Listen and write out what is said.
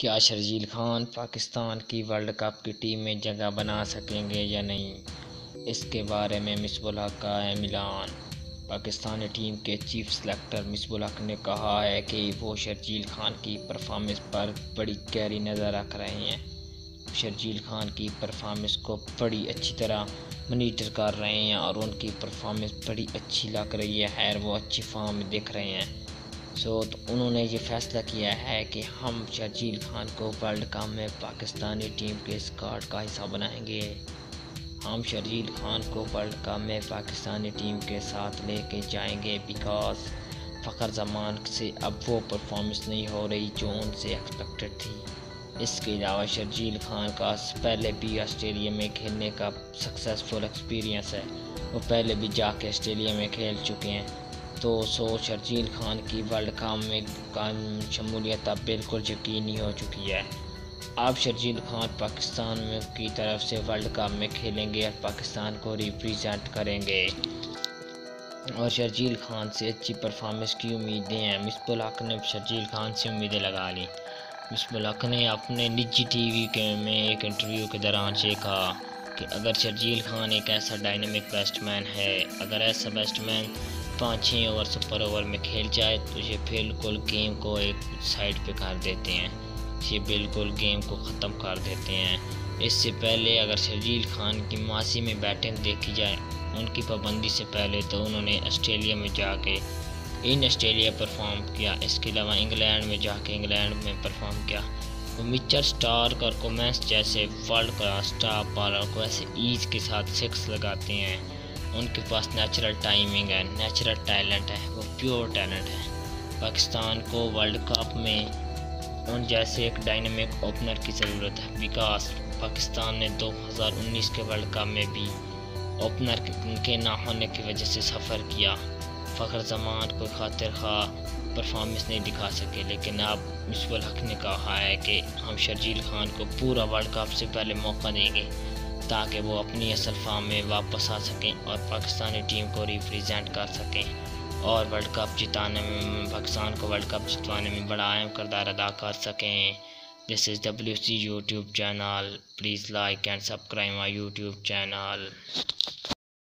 کیا شرجیل خان پاکستان کی world cup کی ٹیم میں جگہ بنا سکیں گے یا نہیں؟ اس کے بارے میں مصب الحق کا اعلان۔ پاکستانی ٹیم کے چیف سلیکٹر مصب الحق نے کہا ہے کہ وہ شرجیل خان کی پرفارمنس پر بڑی گہری نظر رکھ رہے ہیں۔ شرجیل خان کی پرفارمنس کو بڑی اچھی طرح منیٹر کر رہے ہیں اور ان کی پرفارمنس بڑی اچھی لگ رہی ہے۔ خیر، وہ اچھی فارم میں دیکھ رہے ہیں۔ سو تو انہوں نے یہ فیصلہ کیا ہے کہ ہم شرجیل خان کو ورلڈ کپ میں پاکستانی ٹیم کے اسکواڈ کا حصہ بنائیں گے۔ ہم شرجیل خان کو ورلڈ کپ میں پاکستانی ٹیم کے ساتھ لے کے جائیں گے بیکاز فخر زمان سے اب وہ پرفارمنس نہیں ہو رہی جو ان سے ایکسپیکٹڈ تھی۔ اس کے علاوہ شرجیل خان کا پہلے بھی آسٹریلیا میں کھیلنے کا سکسیزفل ایکسپیرینس ہے۔ وہ پہلے بھی جا کے آسٹریلیا میں کھیل چکے ہیں۔ تو سو شرجیل خان کی ورلڈ کپ میں شمولیت اب بالکل یقینی ہو چکی ہے۔ اب شرجیل خان پاکستان میں کی طرف سے ورلڈ کپ میں کھیلیں گے اور پاکستان کو ریپریزنٹ کریں گے۔ اور شرجیل خان سے اچھی پرفارمنس کی امیدیں ہیں۔ مصب الحق نے شرجیل خان سے امیدیں لگا لی مصب الحق نے اپنے نجی ٹی وی کے میں ایک انٹرویو کے دوران سے کہا کہ اگر شرجیل خان ایک ایسا ڈائنامک بیسٹ مین ہے، اگر ایسا بیسٹ مین پانچ چھ اوور سپر اوور میں کھیل جائے تو یہ بالکل گیم کو ایک سائڈ پہ کر دیتے ہیں۔ یہ بالکل گیم کو ختم کر دیتے ہیں۔ اس سے پہلے اگر شرجیل خان کی ماسی میں بیٹنگ دیکھی جائے، ان کی پابندی سے پہلے تو انہوں نے آسٹریلیا میں جا کے ان آسٹریلیا پرفارم کیا۔ اس کے علاوہ انگلینڈ میں جا کے انگلینڈ میں پرفارم کیا۔ وہ مچر سٹار اور کومینس جیسے ورلڈ کلاس سٹار بالر کو ایسے ایز کے ساتھ سکس لگاتے ہیں۔ ان کے پاس نیچرل ٹائمنگ ہے نیچرل ٹیلنٹ ہے، وہ پیور ٹیلنٹ ہے۔ پاکستان کو ورلڈ کپ میں ان جیسے ایک ڈائنامک اوپنر کی ضرورت ہے بیکاز پاکستان نے دو ہزار انیس کے ورلڈ کپ میں بھی اوپنر کے نہ ہونے کی وجہ سے سفر کیا۔ فخر زمان کو خاطر خواہ پرفارمنس نہیں دکھا سکے، لیکن اب مصب الحق نے کہا ہے کہ ہم شرجیل خان کو پورا ورلڈ کپ سے پہلے موقع دیں گے۔ تاکہ وہ اپنی اصل فارم میں واپس آ سکیں اور پاکستانی ٹیم کو ریپریزنٹ کر سکیں اور ورلڈ کپ جتانے میں پاکستان کو ورلڈ کپ جتوانے میں بڑا اہم کردار ادا کر سکیں۔ This is W C YouTube channel please like and subscribe my YouTube channel